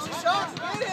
Shots, Shashank, it!